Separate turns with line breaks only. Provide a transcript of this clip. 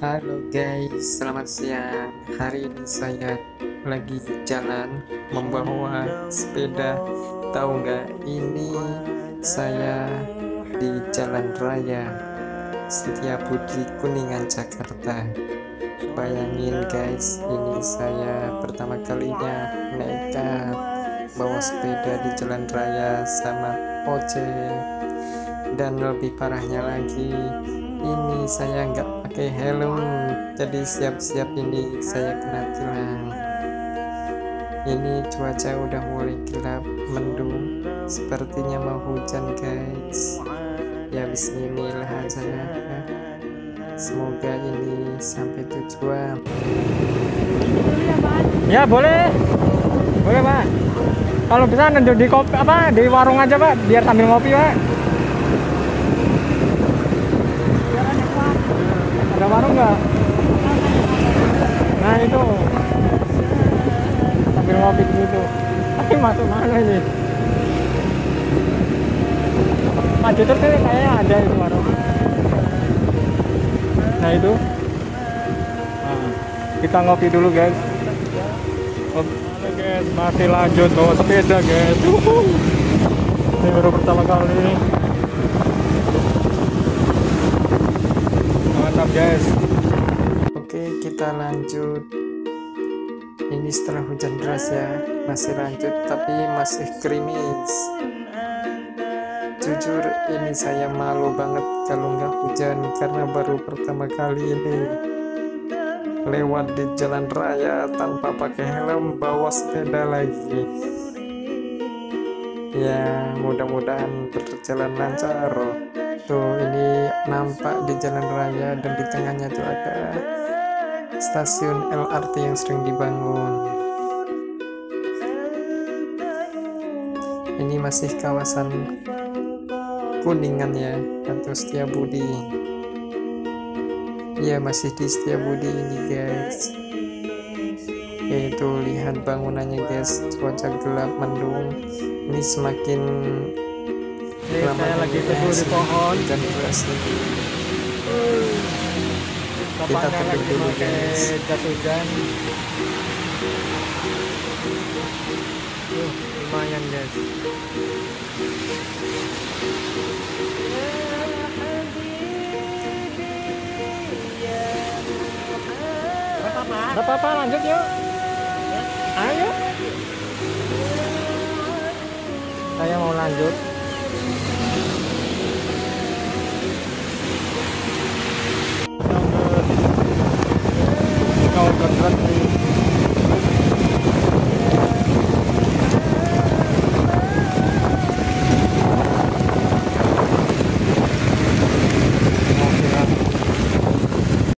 Halo guys, selamat siang. Hari ini saya lagi jalan membawa sepeda. Tahu nggak? Ini saya di Jalan Raya Setiabudi Kuningan Jakarta. Bayangin guys, ini saya pertama kalinya nekat bawa sepeda di jalan raya sama ojek. Dan lebih parahnya lagi, ini saya nggak pakai helm jadi siap-siap ini saya kena tilang ini cuaca udah mulai gelap mendung. Sepertinya mau hujan guys. Ya bismillah aja. Semoga ini sampai tujuan.
Ya boleh, boleh pak. Kalau bisa nunduk di kopi apa di warung aja pak, biar sambil ngopi pak. Ada warung nggak? Nah itu sambil ngopi di situ. Tapi masuk mana ini? Maju terus ini kayaknya ada itu warung. Nah itu. Nah, kita ngopi dulu guys. Oke guys, masih lanjut bawa sepeda guys. Uhuh. Ini baru pertama kali. Guys.
oke kita lanjut. Ini setelah hujan deras ya masih lanjut tapi masih gerimis. Jujur ini saya malu banget kalau nggak hujan karena baru pertama kali ini. Lewat di jalan raya tanpa pakai helm bawa sepeda lagi. Ya mudah-mudahan berjalan lancar tuh ini nampak di jalan raya dan di tengahnya tuh ada stasiun LRT yang sering dibangun. Ini masih kawasan Kuningan ya atau Setiabudi ya masih di Setiabudi ini guys. Yaitu lihat bangunannya guys. Cuaca gelap mendung. Ini semakin
Ini saya lagi teduh di pohon.
dan deras ini.
Bapaknya
teduh
lagi
dulu, guys.
jas hujan. Tuh, lumayan guys. Gak apa-apa lanjut yuk. Ayo. Saya mau lanjut. Thank you.